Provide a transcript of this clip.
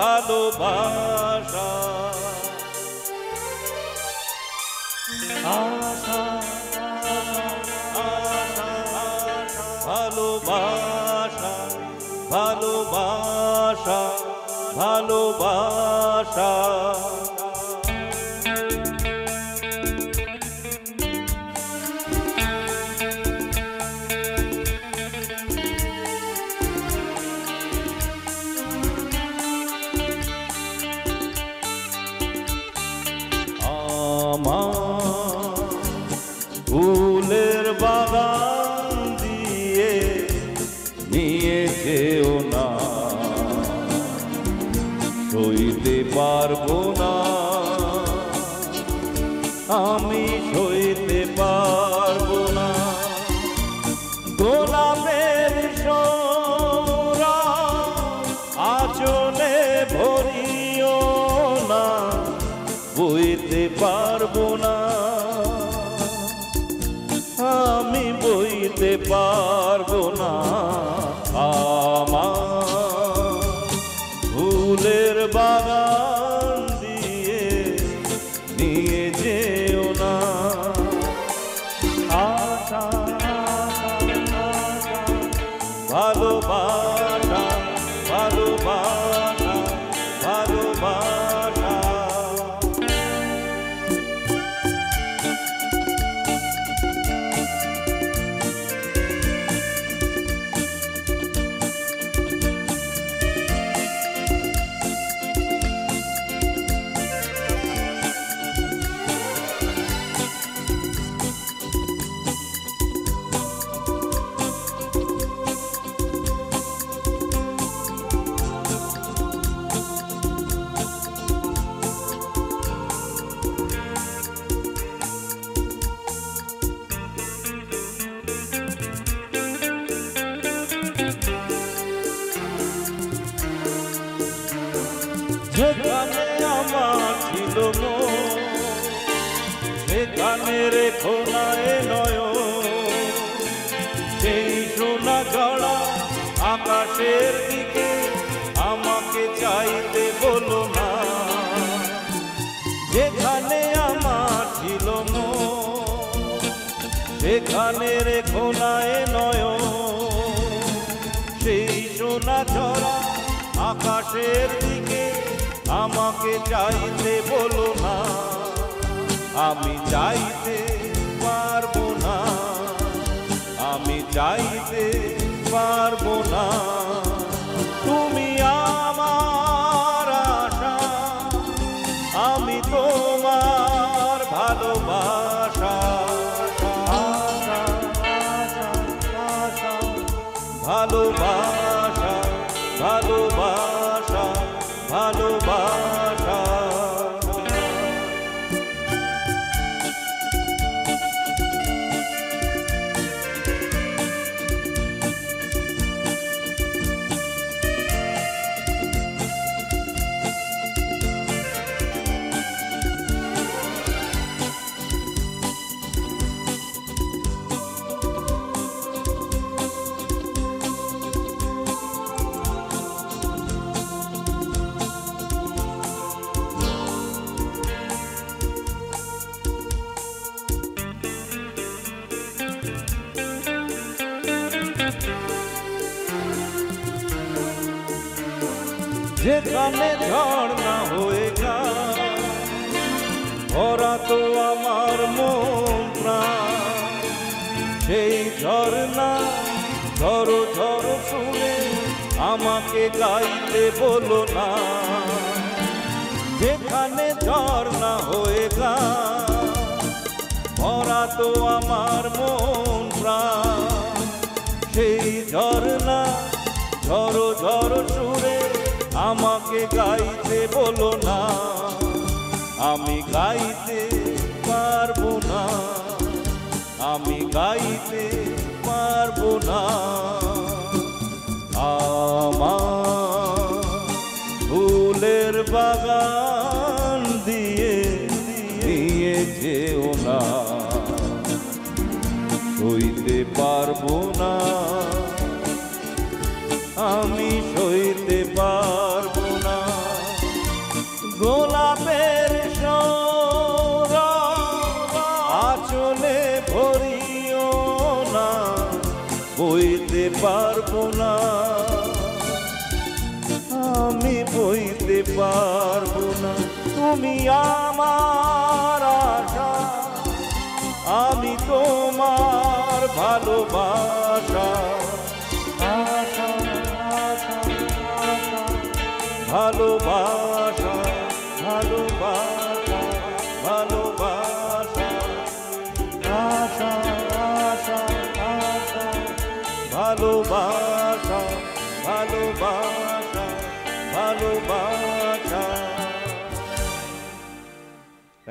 ভালোবাসা। আশা ভালোবাসা ভালোবাসা ভালোবাসা। আমার ফুলের বাগান দিয়ে নিয়ে যেও না। সইতে পারব না, আমি সইতে পারব না। গোলাপের পারব না। যেখানে আমার ছিল সেখানে রেখো না এ নয়ন। সেই সোনা জড়া আকাশের দিকে আমাকে চাইতে বলো না যেখানে আমার ছিল সেখানে রেখো না এ নয়ন, সেই সোনা চড়া আকাশের দিকে আমাকে চাইতে বলো না। আমি চাইতে পারব না। আমি চাইতে পারব না। তুমি আমার আশা। আমি তোমার ভালোবাসা। ভালোবাসা। যেখানে ঝর্ণা হয়ে যায়, ভরা তো আমার মন প্রাণ। সেই ঝর্ণা ঝরো ঝরো শুনে আমাকে গাইতে বলো না। যেখানে ঝর্ণা হয়ে যায়, ভরা তো আমার মন আমাকে গাইতে বলো না। আমি গাইতে পারব না। আমি গাইতে পারব না। আমার ফুলের বাগান দিয়ে দিয়ে যেও না। সইতে পারব না। আমি চলে ভরিও না, বইতে পারব না। আমি বইতে পারব না, তুমি আমার আশা। আমি তোমার ভালোবাসা। আশা আশা। ভালোবাসা। loba